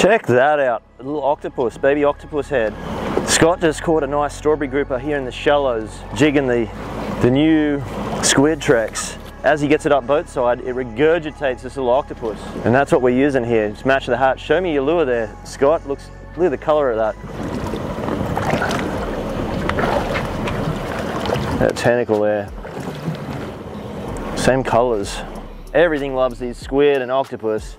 Check that out, a little octopus, baby octopus head. Scott just caught a nice strawberry grouper here in the shallows, jigging the, the new Squidtrex. As he gets it up boat side, it regurgitates this little octopus. And that's what we're using here, it's match the heart. Show me your lure there, Scott. Looks, look at the color of that. That tentacle there. Same colors. Everything loves these squid and octopus.